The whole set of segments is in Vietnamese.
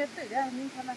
nhớ tự ra mình thật là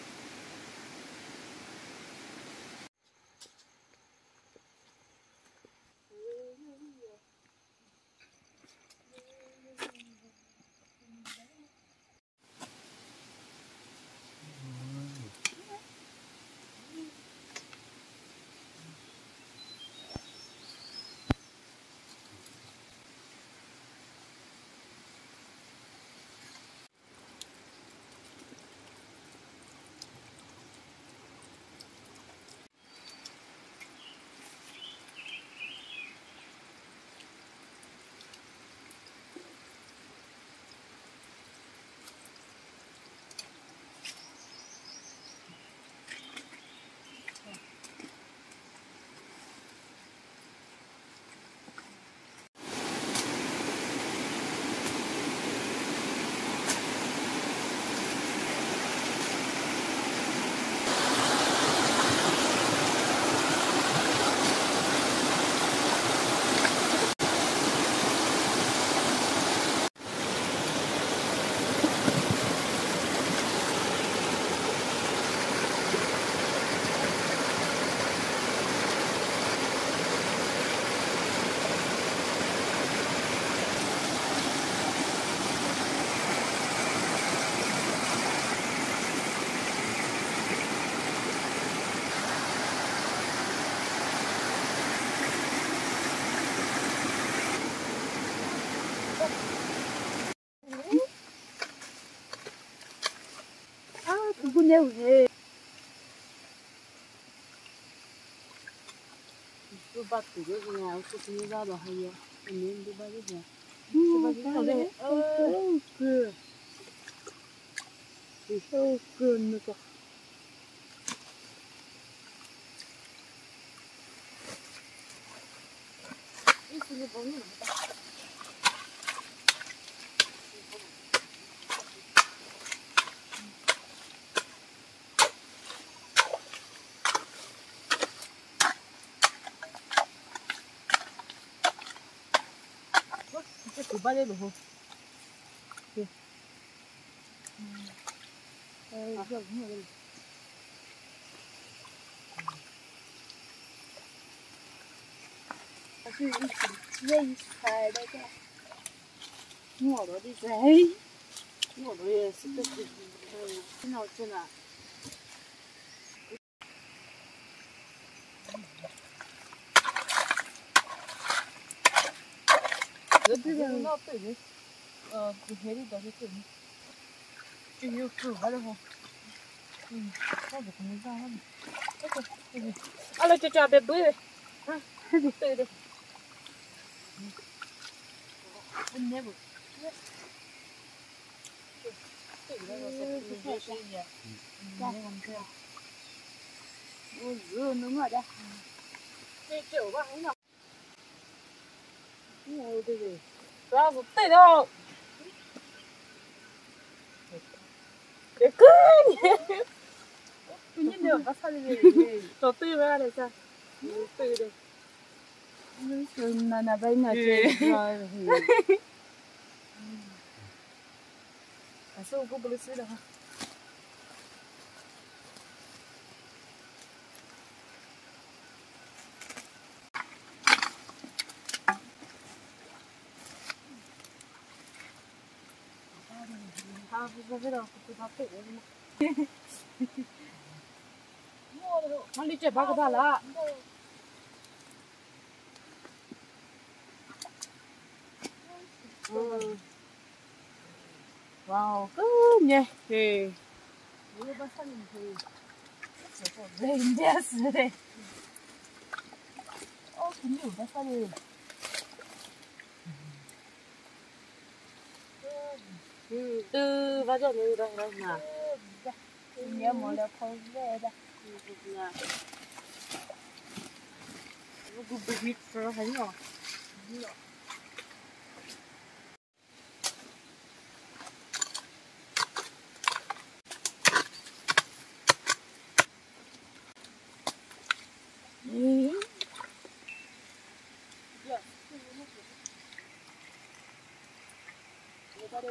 nhiều thế tôi bắt từ cái nhà tôi cũng ra được hay anh nên đi bắt cái nhà. Nữa cơ cái bắt đấy được không ờ giờ cũng rồi Hãy subscribe cho kênh Ghiền Mì Gõ Để không bỏ lỡ những video hấp dẫn đây thế nào thế nào Rất bây giờ nó tự nhiên ờ thì thế đi đó sẽ tự nhiên chỉ yêu thử vào được không ừ sao được không ra không alo cho cho bé bưởi ha tự đi anh nhớ bụng tự đó nó sẽ tự nhiên sẽ nhỉ ừ làm theo Ôi nó ngọt đây cái kiểu bạn ấy nào Ôi đây rồi ra một tay đâu cái cười Tự nhiên được, bắt sao đi Tổ tư ra đây sao? Đây. Nó sơn là là bây giờ chơi rồi sao cũng bự xíu đâu? À, bây đi chơi ba cái đó là. Ừ. Cứ nhỉ. Thì Ôi bắt sao thì lên đi rồi. Ôi kính đủ bắt sao đi từ bao giờ mới đâu đâu mà Nhớ một là không về đây nó cũng bị mít rồi thấy rồi Cái 가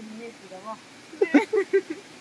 って見える。